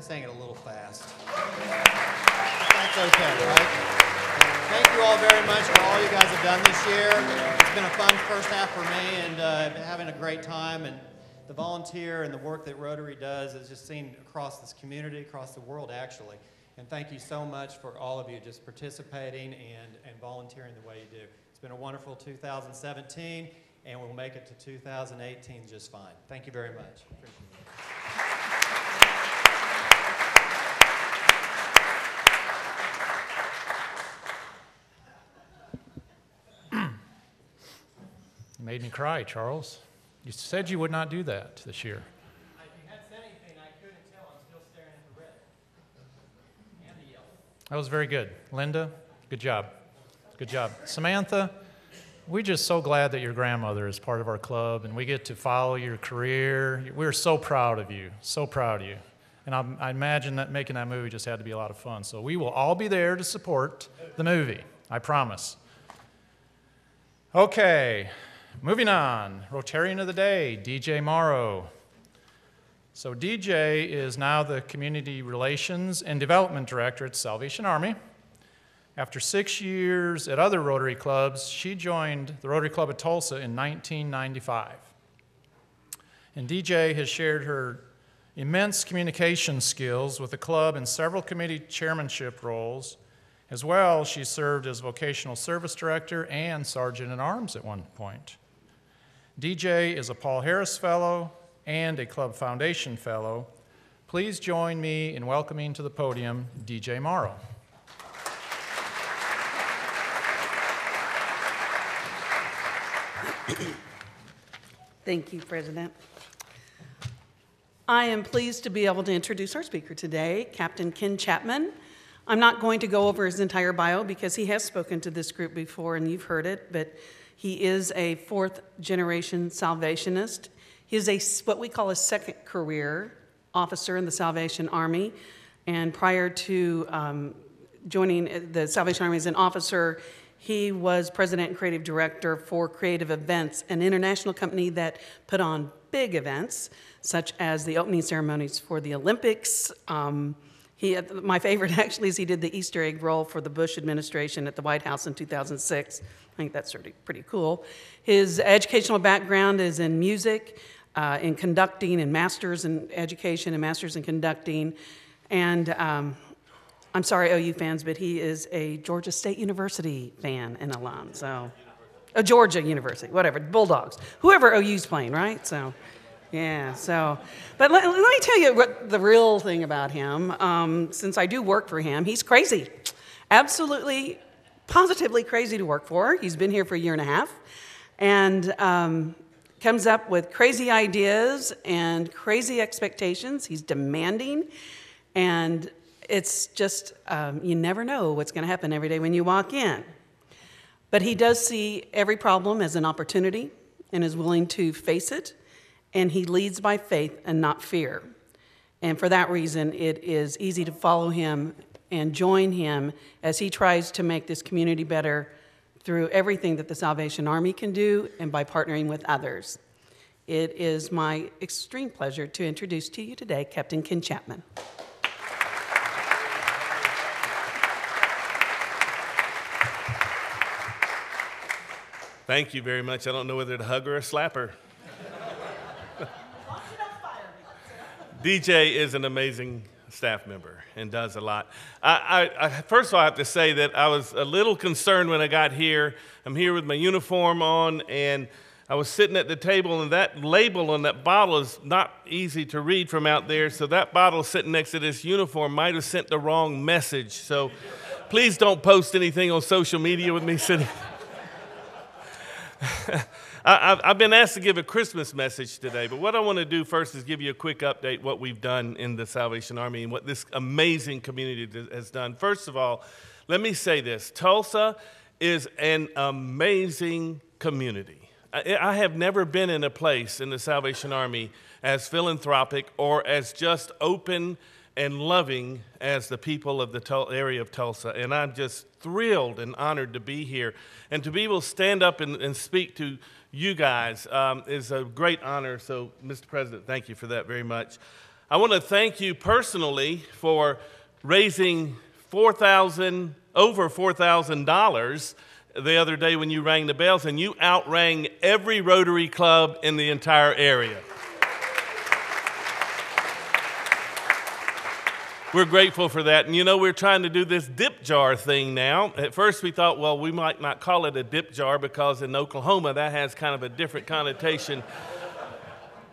[SPEAKER 11] I sang it a little fast. That's okay, right? Thank you all very much for all you guys have done this year. It's been a fun first half for me and uh, been having a great time. And the volunteer and the work that Rotary does is just seen across this community, across the world, actually. And thank you so much for all of you just participating and, and volunteering the way you do. It's been a wonderful 2017, and we'll make it to 2018 just fine. Thank you very much.
[SPEAKER 2] Made me cry, Charles. You said you would not do that this year.
[SPEAKER 11] If you hadn't said anything, I couldn't tell. I'm still staring at the red and the yellow.
[SPEAKER 2] That was very good. Linda, good job. Good job. Samantha, we're just so glad that your grandmother is part of our club and we get to follow your career. We're so proud of you, so proud of you. And I, I imagine that making that movie just had to be a lot of fun. So we will all be there to support the movie, I promise. Okay, moving on. Rotarian of the Day, DJ Morrow. So, DJ is now the Community Relations and Development Director at Salvation Army. After six years at other Rotary clubs, she joined the Rotary Club of Tulsa in 1995. And DJ has shared her immense communication skills with the club in several committee chairmanship roles. As well, she served as vocational service director and sergeant at arms at one point. DJ is a Paul Harris Fellow and a Club Foundation Fellow. Please join me in welcoming to the podium DJ Morrow.
[SPEAKER 17] Thank you, President. I am pleased to be able to introduce our speaker today, Captain Ken Chapman. I'm not going to go over his entire bio because he has spoken to this group before and you've heard it, but he is a fourth generation salvationist. He is a what we call a second career officer in the Salvation Army, and prior to um, joining the Salvation Army as an officer, he was president and creative director for Creative Events, an international company that put on big events such as the opening ceremonies for the Olympics. Um, he, my favorite (laughs) actually is he did the Easter egg roll for the Bush administration at the White House in 2006. I think that's pretty, pretty cool. His educational background is in music, uh, in conducting, and masters in education and masters in conducting. And um, I'm sorry, OU fans, but he is a Georgia State University fan and alum. So, a Georgia University, whatever, Bulldogs, whoever OU's playing, right? So. Yeah, so, but let, let, me tell you what the real thing about him. Um, since I do work for him, he's crazy. Absolutely, positively crazy to work for. He's been here for a year and a half and um, comes up with crazy ideas and crazy expectations. He's demanding, and it's just, um, you never know what's going to happen every day when you walk in. But he does see every problem as an opportunity and is willing to face it and he leads by faith and not fear. And for that reason, it is easy to follow him and join him as he tries to make this community better through everything that the Salvation Army can do and by partnering with others. It is my extreme pleasure to introduce to you today Captain Ken Chapman.
[SPEAKER 18] Thank you very much. I don't know whether to hug or a slapper. DJ is an amazing staff member and does a lot. I, I, I, first of all, I have to say that I was a little concerned when I got here. I'm here with my uniform on, and I was sitting at the table, and that label on that bottle is not easy to read from out there. So that bottle sitting next to this uniform might have sent the wrong message. So please don't post anything on social media with me sitting. (laughs) I, have been asked to give a Christmas message today, but what I want to do first is give you a quick update what we've done in the Salvation Army and what this amazing community has done. First of all, let me say this Tulsa is an amazing community. I, I have never been in a place in the Salvation Army as philanthropic or as just open and loving as the people of the area of Tulsa. And I'm just thrilled and honored to be here and to be able to stand up and, and speak to you guys um, is a great honor. So, Mr. President, thank you for that very much. I want to thank you personally for raising 4000 over $4,000 the other day when you rang the bells, and you outrang every Rotary Club in the entire area. We're grateful for that. And you know, we're trying to do this dip jar thing now. At first, we thought, well, we might not call it a dip jar because in Oklahoma that has kind of a different connotation.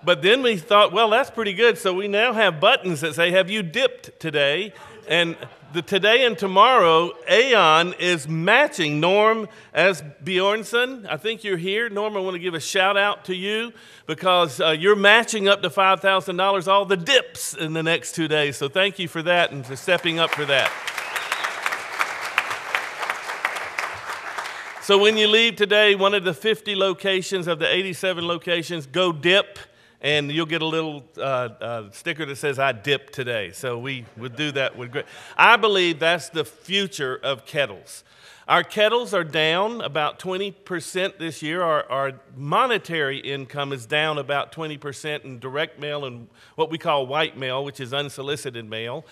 [SPEAKER 18] But then we thought, well, that's pretty good. So we now have buttons that say, Have you dipped today? And the today and tomorrow, AAON is matching Norm as Bjornson. I think you're here. Norm, I want to give a shout out to you because uh, you're matching up to $5,000 all the dips in the next two days. So thank you for that and for stepping up for that. So when you leave today, one of the 50 locations of the 87 locations, go dip, and you'll get a little uh, uh, sticker that says "I dipped today." So we would do that with great. I believe that's the future of kettles. Our kettles are down about 20% this year. Our, our, monetary income is down about 20% in direct mail and what we call white mail, which is unsolicited mail.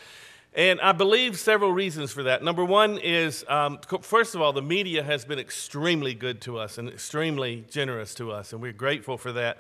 [SPEAKER 18] And I believe several reasons for that. Number one is, um, first of all, the media has been extremely good to us and extremely generous to us, and we're grateful for that.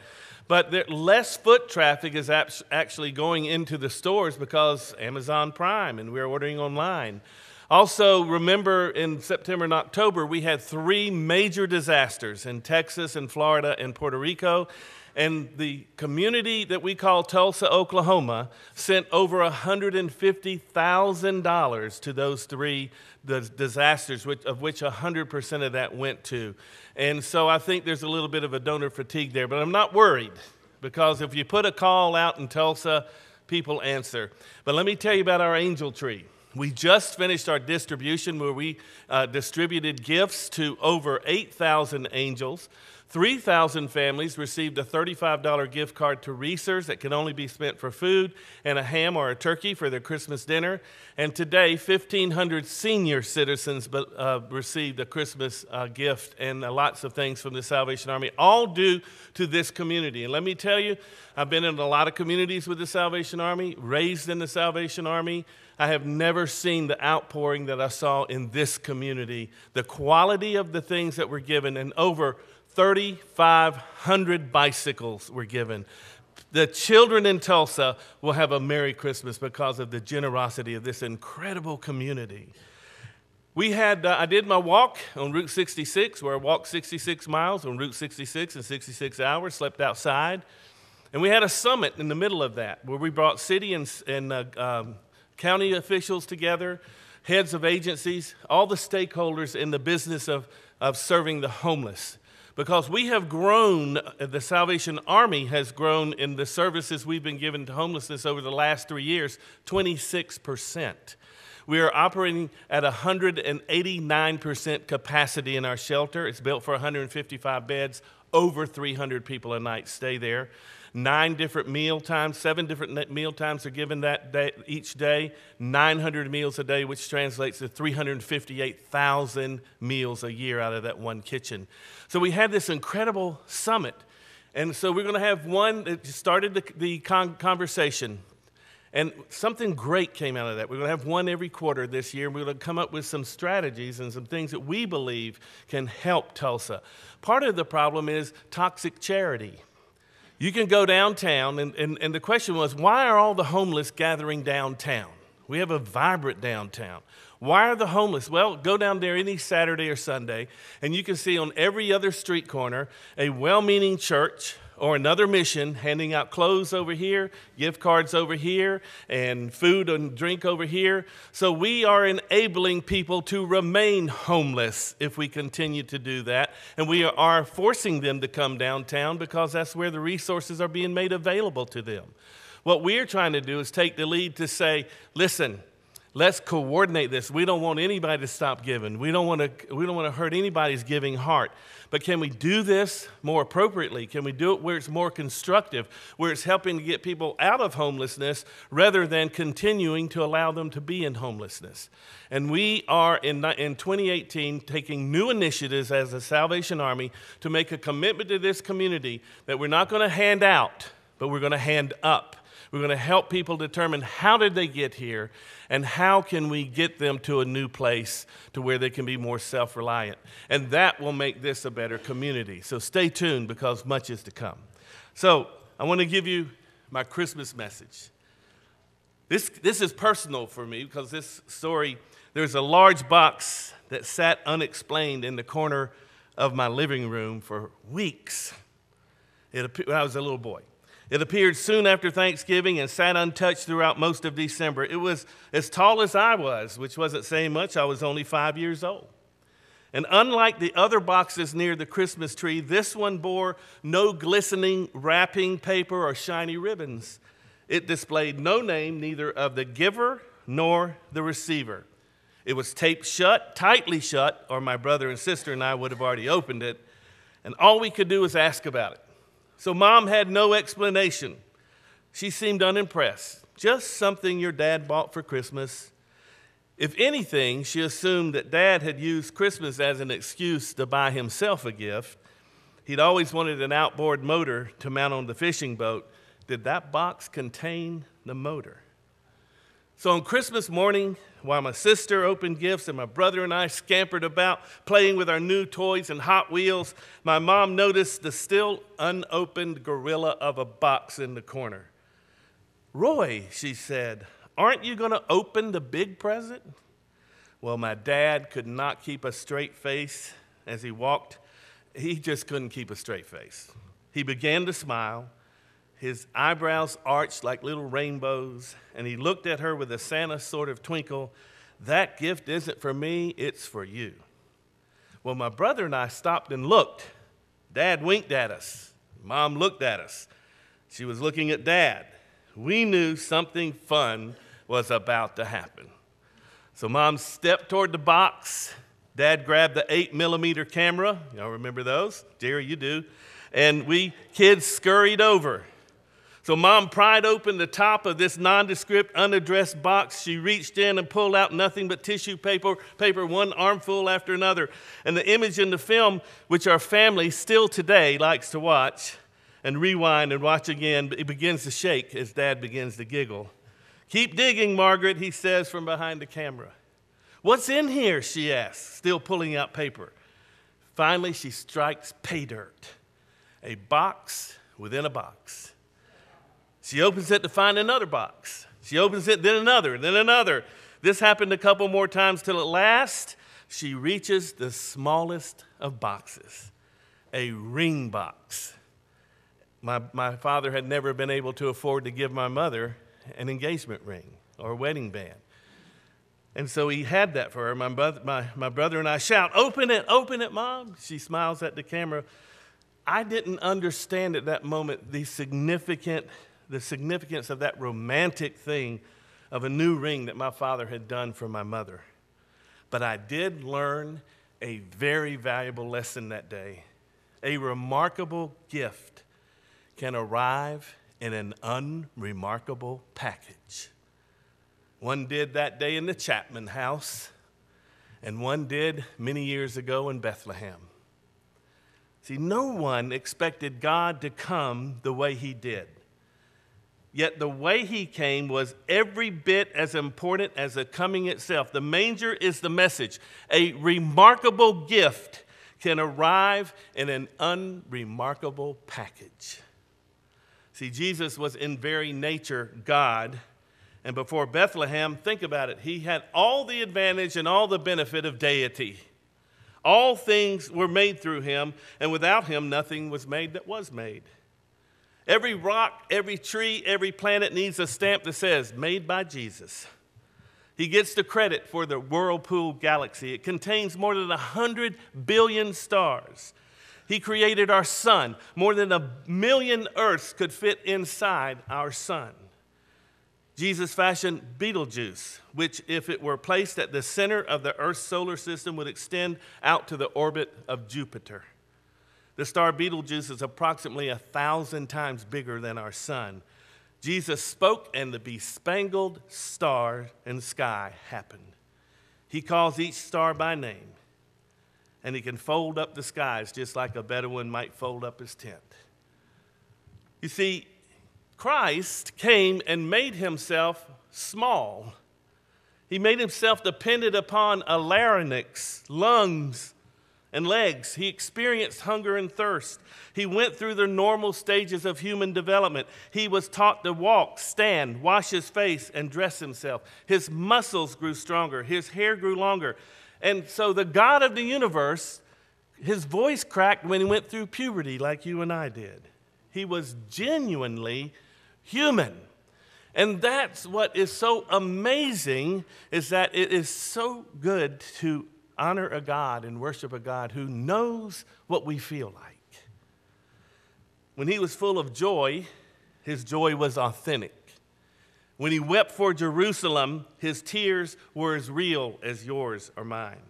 [SPEAKER 18] But there, less foot traffic is actually going into the stores because Amazon Prime and we're ordering online. Also, remember in September and October, we had three major disasters in Texas and Florida and Puerto Rico. And the community that we call Tulsa, Oklahoma, sent over $150,000 to those three disasters, of which 100% of that went to. And so I think there's a little bit of a donor fatigue there, but I'm not worried because if you put a call out in Tulsa, people answer. But let me tell you about our angel tree. We just finished our distribution where we uh, distributed gifts to over 8,000 angels. 3,000 families received a $35 gift card to Reasor's that can only be spent for food and a ham or a turkey for their Christmas dinner. And today, 1,500 senior citizens uh, received a Christmas uh, gift and uh, lots of things from the Salvation Army, all due to this community. And let me tell you, I've been in a lot of communities with the Salvation Army, raised in the Salvation Army. I have never seen the outpouring that I saw in this community. The quality of the things that were given, and over 3,500 bicycles were given. The children in Tulsa will have a Merry Christmas because of the generosity of this incredible community. We had, uh, I did my walk on Route 66, where I walked 66 miles on Route 66 in 66 hours, slept outside. And we had a summit in the middle of that where we brought city and, and uh, um, county officials together, heads of agencies, all the stakeholders in the business of, of serving the homeless because we have grown, the Salvation Army has grown in the services we've been given to homelessness over the last three years 26%. We are operating at 189% capacity in our shelter. It's built for 155 beds. Over 300 people a night stay there nine different meal times, seven different meal times are given that day, each day, 900 meals a day, which translates to 358,000 meals a year out of that one kitchen. So we had this incredible summit. And so we're going to have one that started the, the con- conversation. And something great came out of that. We're going to have one every quarter this year. We're going to come up with some strategies and some things that we believe can help Tulsa. Part of the problem is toxic charity. You can go downtown, and, and, and the question was, why are all the homeless gathering downtown? We have a vibrant downtown. Why are the homeless? Well, go down there any Saturday or Sunday, and you can see on every other street corner a well meaning church or another mission handing out clothes over here, gift cards over here, and food and drink over here. So we are enabling people to remain homeless if we continue to do that. And we are forcing them to come downtown because that's where the resources are being made available to them. What we're trying to do is take the lead to say, listen, let's coordinate this. We don't want anybody to stop giving. We don't want to, we don't want to hurt anybody's giving heart. But can we do this more appropriately? Can we do it where it's more constructive, where it's helping to get people out of homelessness rather than continuing to allow them to be in homelessness? And we are in, in 2018 taking new initiatives as a Salvation Army to make a commitment to this community that we're not going to hand out, but we're going to hand up. We're going to help people determine how did they get here and how can we get them to a new place to where they can be more self-reliant. And that will make this a better community. So stay tuned because much is to come. So I want to give you my Christmas message. This, this is personal for me because this story, there's a large box that sat unexplained in the corner of my living room for weeks. It, when I was a little boy. It appeared soon after Thanksgiving and sat untouched throughout most of December. It was as tall as I was, which wasn't saying much. I was only five years old. And unlike the other boxes near the Christmas tree, this one bore no glistening wrapping paper or shiny ribbons. It displayed no name, neither of the giver nor the receiver. It was taped shut, tightly shut, or my brother and sister and I would have already opened it, and all we could do was ask about it. So mom had no explanation. She seemed unimpressed. Just something your dad bought for Christmas. If anything, she assumed that dad had used Christmas as an excuse to buy himself a gift. He'd always wanted an outboard motor to mount on the fishing boat. Did that box contain the motor? So on Christmas morning, while my sister opened gifts and my brother and I scampered about playing with our new toys and Hot Wheels, my mom noticed the still unopened gorilla of a box in the corner. Roy, she said, aren't you going to open the big present? Well, my dad could not keep a straight face as he walked. He just couldn't keep a straight face. He began to smile his eyebrows arched like little rainbows, and he looked at her with a Santa sort of twinkle. That gift isn't for me, it's for you. Well, my brother and I stopped and looked. Dad winked at us. Mom looked at us. She was looking at Dad. We knew something fun was about to happen. So Mom stepped toward the box. Dad grabbed the 8 millimeter camera. Y'all remember those? Jerry, you do. And we kids scurried over. So mom pried open the top of this nondescript, unaddressed box. She reached in and pulled out nothing but tissue paper, paper, one armful after another. And the image in the film, which our family still today likes to watch and rewind and watch again, it begins to shake as dad begins to giggle. Keep digging, Margaret, he says from behind the camera. What's in here? she asks, still pulling out paper. Finally, she strikes pay dirt a box within a box. She opens it to find another box. She opens it, then another, then another. This happened a couple more times till at last she reaches the smallest of boxes a ring box. My, my father had never been able to afford to give my mother an engagement ring or a wedding band. And so he had that for her. My, brother, my, my brother and I shout, Open it, open it, mom. She smiles at the camera. I didn't understand at that moment the significant the significance of that romantic thing of a new ring that my father had done for my mother. But I did learn a very valuable lesson that day. A remarkable gift can arrive in an unremarkable package. One did that day in the Chapman house, and one did many years ago in Bethlehem. See, no one expected God to come the way he did. Yet the way he came was every bit as important as the coming itself. The manger is the message. A remarkable gift can arrive in an unremarkable package. See, Jesus was in very nature God. And before Bethlehem, think about it, he had all the advantage and all the benefit of deity. All things were made through him, and without him, nothing was made that was made. Every rock, every tree, every planet needs a stamp that says, made by Jesus. He gets the credit for the Whirlpool galaxy. It contains more than 100 billion stars. He created our sun. More than a million Earths could fit inside our sun. Jesus fashioned Betelgeuse, which, if it were placed at the center of the Earth's solar system, would extend out to the orbit of Jupiter. The star Betelgeuse is approximately a thousand times bigger than our sun. Jesus spoke, and the bespangled star and sky happened. He calls each star by name, and he can fold up the skies just like a Bedouin might fold up his tent. You see, Christ came and made himself small. He made himself dependent upon a larynx, lungs, and legs. He experienced hunger and thirst. He went through the normal stages of human development. He was taught to walk, stand, wash his face, and dress himself. His muscles grew stronger, his hair grew longer. And so the God of the universe, his voice cracked when he went through puberty, like you and I did. He was genuinely human. And that's what is so amazing is that it is so good to honor a God and worship a God who knows what we feel like. When he was full of joy, his joy was authentic. When he wept for Jerusalem, his tears were as real as yours or mine.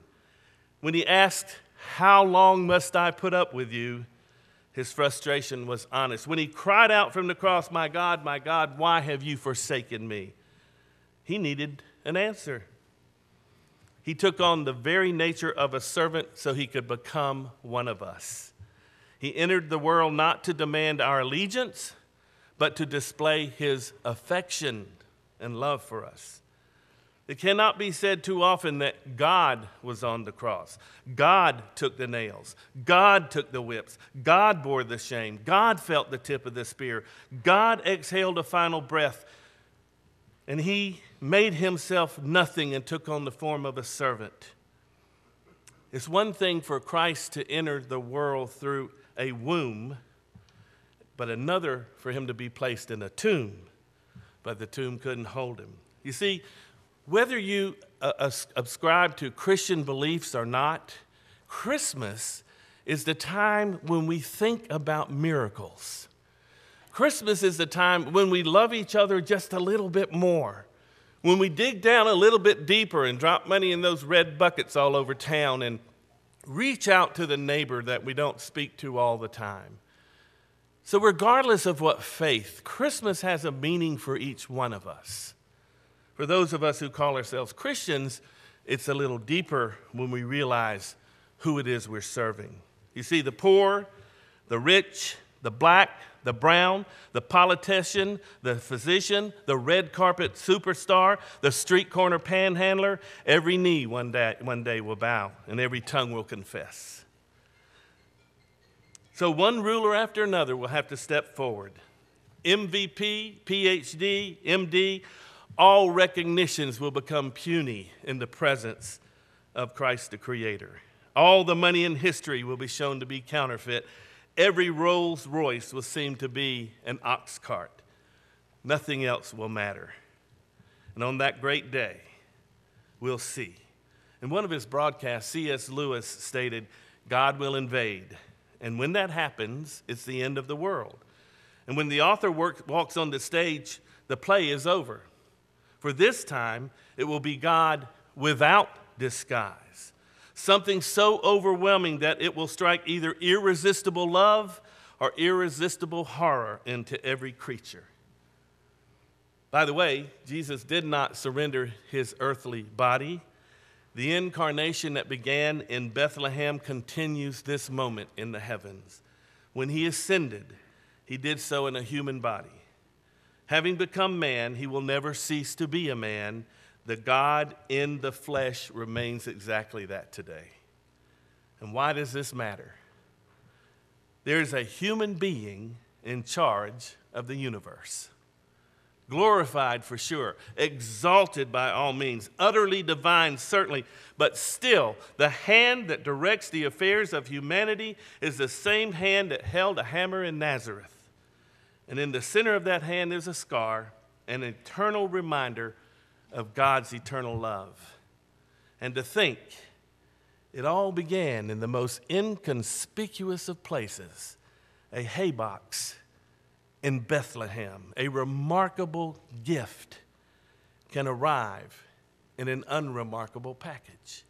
[SPEAKER 18] When he asked, How long must I put up with you? his frustration was honest. When he cried out from the cross, My God, my God, why have you forsaken me? He needed an answer. He took on the very nature of a servant so he could become one of us. He entered the world not to demand our allegiance, but to display his affection and love for us. It cannot be said too often that God was on the cross. God took the nails. God took the whips. God bore the shame. God felt the tip of the spear. God exhaled a final breath. And he made himself nothing and took on the form of a servant. It's one thing for Christ to enter the world through a womb, but another for him to be placed in a tomb, but the tomb couldn't hold him. You see, whether you uh, subscribe to Christian beliefs or not, Christmas is the time when we think about miracles. Christmas is the time when we love each other just a little bit more. When we dig down a little bit deeper and drop money in those red buckets all over town and reach out to the neighbor that we don't speak to all the time. So, regardless of what faith, Christmas has a meaning for each one of us. For those of us who call ourselves Christians, it's a little deeper when we realize who it is we're serving. You see, the poor, the rich, the black, the brown, the politician, the physician, the red carpet superstar, the street corner panhandler, every knee one day, one day will bow and every tongue will confess. So one ruler after another will have to step forward. MVP, PhD, MD, all recognitions will become puny in the presence of Christ the Creator. All the money in history will be shown to be counterfeit. Every Rolls Royce will seem to be an ox cart. Nothing else will matter. And on that great day, we'll see. In one of his broadcasts, C.S. Lewis stated, God will invade. And when that happens, it's the end of the world. And when the author work, walks on the stage, the play is over. For this time, it will be God without disguise. Something so overwhelming that it will strike either irresistible love or irresistible horror into every creature. By the way, Jesus did not surrender his earthly body. The incarnation that began in Bethlehem continues this moment in the heavens. When he ascended, he did so in a human body. Having become man, he will never cease to be a man. The God in the flesh remains exactly that today. And why does this matter? There's a human being in charge of the universe. Glorified for sure, exalted by all means, utterly divine, certainly, but still, the hand that directs the affairs of humanity is the same hand that held a hammer in Nazareth. And in the center of that hand is a scar, an eternal reminder of God's eternal love. And to think, it all began in the most inconspicuous of places a haybox in Bethlehem. A remarkable gift can arrive in an unremarkable package.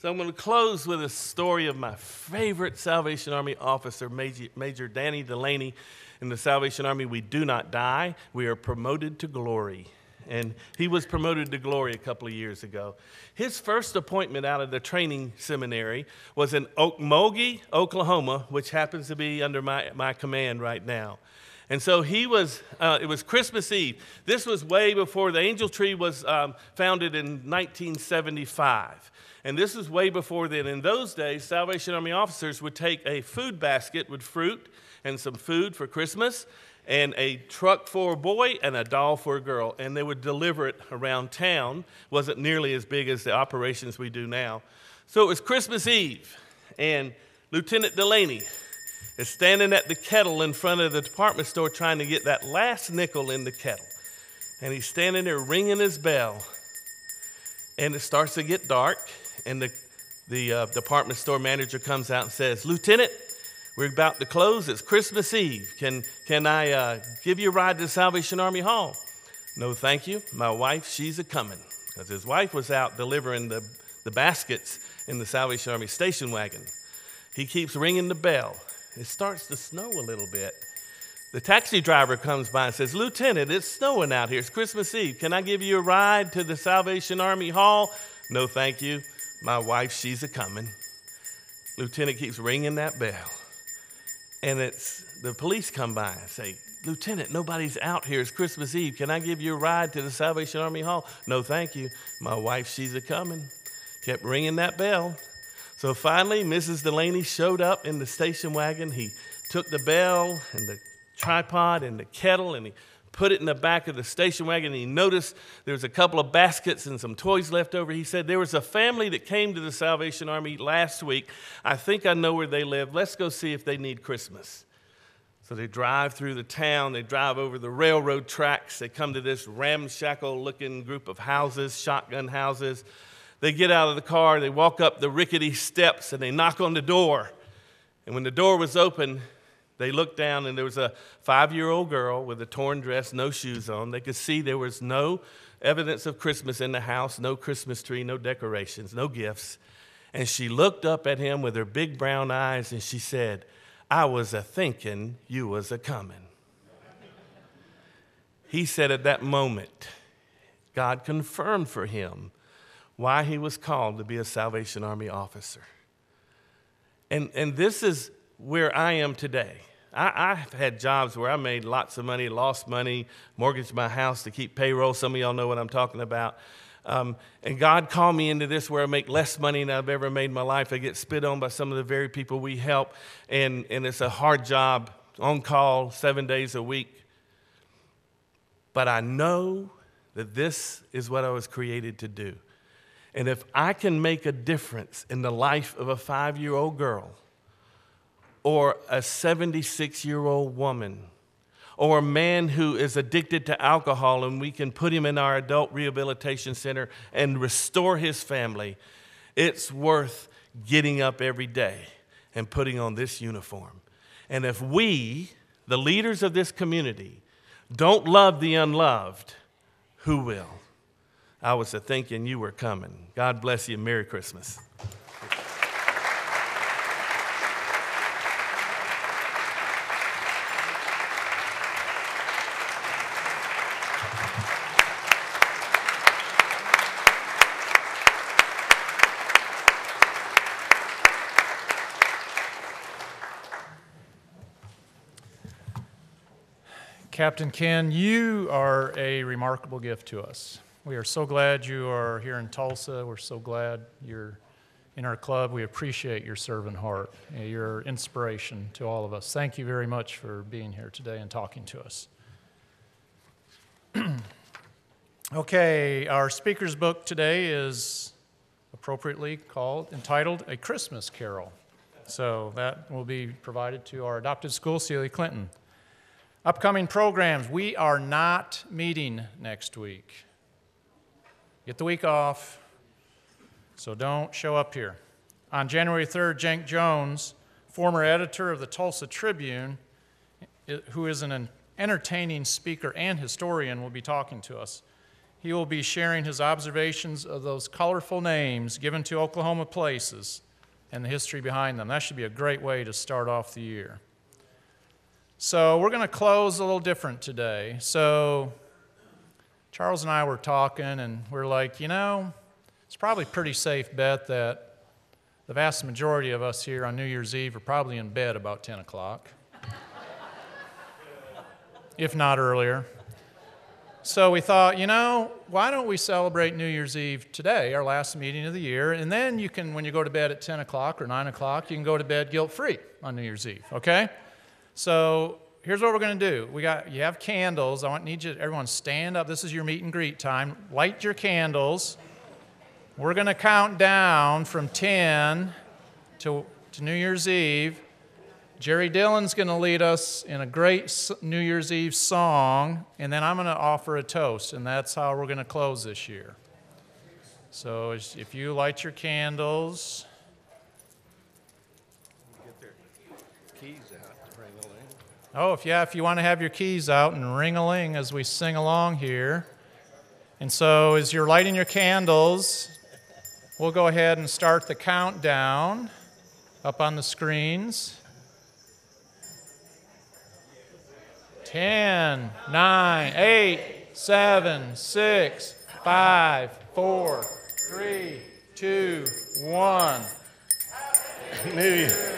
[SPEAKER 18] So I'm going to close with a story of my favorite Salvation Army officer, Major, Major Danny Delaney. In the Salvation Army, we do not die, we are promoted to glory. And he was promoted to glory a couple of years ago. His first appointment out of the training seminary was in Okmulgee, Oklahoma, which happens to be under my, my command right now. And so he was, uh, it was Christmas Eve. This was way before the Angel Tree was um, founded in 1975. And this is way before then. In those days, Salvation Army officers would take a food basket with fruit and some food for Christmas, and a truck for a boy and a doll for a girl, and they would deliver it around town. wasn't nearly as big as the operations we do now. So it was Christmas Eve, and Lieutenant Delaney is standing at the kettle in front of the department store trying to get that last nickel in the kettle. And he's standing there ringing his bell, and it starts to get dark, and the, the uh, department store manager comes out and says, Lieutenant, we're about to close. It's Christmas Eve. Can, can I uh, give you a ride to Salvation Army Hall? No, thank you. My wife, she's a coming. Because his wife was out delivering the, the baskets in the Salvation Army station wagon. He keeps ringing the bell. It starts to snow a little bit. The taxi driver comes by and says, Lieutenant, it's snowing out here. It's Christmas Eve. Can I give you a ride to the Salvation Army Hall? No, thank you. My wife, she's a coming. Lieutenant keeps ringing that bell. And it's the police come by and say, Lieutenant, nobody's out here. It's Christmas Eve. Can I give you a ride to the Salvation Army Hall? No, thank you. My wife, she's a coming. Kept ringing that bell. So finally, Mrs. Delaney showed up in the station wagon. He took the bell and the tripod and the kettle and he put it in the back of the station wagon. And he noticed there was a couple of baskets and some toys left over. He said, There was a family that came to the Salvation Army last week. I think I know where they live. Let's go see if they need Christmas. So they drive through the town, they drive over the railroad tracks, they come to this ramshackle looking group of houses, shotgun houses. They get out of the car, they walk up the rickety steps, and they knock on the door. And when the door was open, they looked down, and there was a five year old girl with a torn dress, no shoes on. They could see there was no evidence of Christmas in the house, no Christmas tree, no decorations, no gifts. And she looked up at him with her big brown eyes, and she said, I was a thinking you was a coming. He said at that moment, God confirmed for him why he was called to be a Salvation Army officer. And, and this is where I am today. I, have had jobs where I made lots of money, lost money, mortgaged my house to keep payroll. Some of y'all know what I'm talking about. Um, and God called me into this where I make less money than I've ever made in my life. I get spit on by some of the very people we help, and, and it's a hard job, on call, seven days a week. But I know that this is what I was created to do. And if I can make a difference in the life of a five year old girl or a 76 year old woman, or a man who is addicted to alcohol and we can put him in our adult rehabilitation center and restore his family, it's worth getting up every day and putting on this uniform. And if we, the leaders of this community, don't love the unloved, who will? I was thinking you were coming. God bless you. Merry Christmas.
[SPEAKER 2] Captain Ken, you are a remarkable gift to us. We are so glad you are here in Tulsa. We're so glad you're in our club. We appreciate your servant heart, eh, your inspiration to all of us. Thank you very much for being here today and talking to us. (clears throat) okay, our speaker's book today is appropriately called, entitled A Christmas Carol. So that will be provided to our adopted school, Celia Clinton. Upcoming programs, we are not meeting next week. Get the week off, so don't show up here. On January 3rd, Jenk Jones, former editor of the Tulsa Tribune, who is an entertaining speaker and historian, will be talking to us. He will be sharing his observations of those colorful names given to Oklahoma places and the history behind them. That should be a great way to start off the year. So we're going to close a little different today. So Charles and I were talking, and we're like, you know, it's probably a pretty safe bet that the vast majority of us here on New Year's Eve are probably in bed about 10 o'clock, (laughs) if not earlier. So we thought, you know, why don't we celebrate New Year's Eve today, our last meeting of the year, and then you can, when you go to bed at 10 o'clock or 9 o'clock, you can go to bed guilt free on New Year's Eve, okay? So here's what we're going to do. We got you have candles. I want need you everyone stand up. This is your meet and greet time. Light your candles. We're going to count down from 10 to, to New Year's Eve. Jerry Dillon's going to lead us in a great New Year's Eve song, and then I'm going to offer a toast, and that's how we're going to close this year. So if you light your candles.
[SPEAKER 4] keys out to bring
[SPEAKER 2] Oh, if yeah, if you want to have your keys out and ring a ling as we sing along here. And so, as you're lighting your candles, we'll go ahead and start the countdown up on the screens. 10, 9, 8, 7, 6, 5, 4, 3, 2, 1.
[SPEAKER 4] New Year.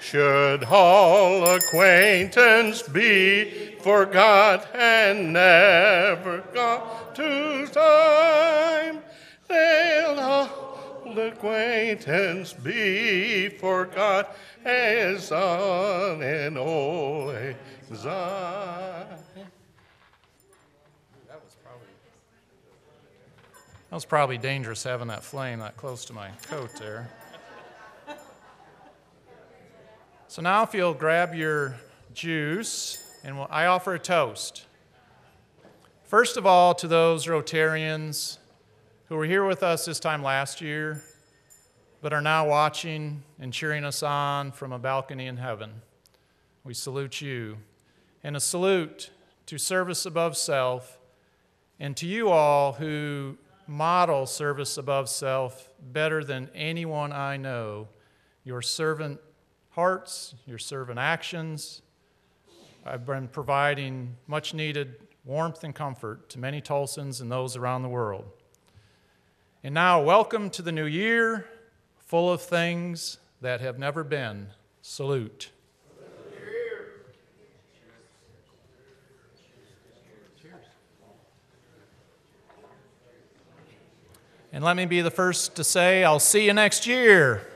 [SPEAKER 4] Should all acquaintance be forgot and never got to time, they'll all acquaintance be forgot as on an old exile.
[SPEAKER 2] That was probably dangerous having that flame that close to my coat there. So now, if you'll grab your juice, and we'll, I offer a toast. First of all, to those Rotarians who were here with us this time last year, but are now watching and cheering us on from a balcony in heaven. We salute you. And a salute to service above self, and to you all who model service above self better than anyone I know. Your servant hearts, your servant actions. I've been providing much needed warmth and comfort to many Tulsans and those around the world. And now, welcome to the new year, full of things that have never been. Salute. And let me be the first to say, I'll see you next year.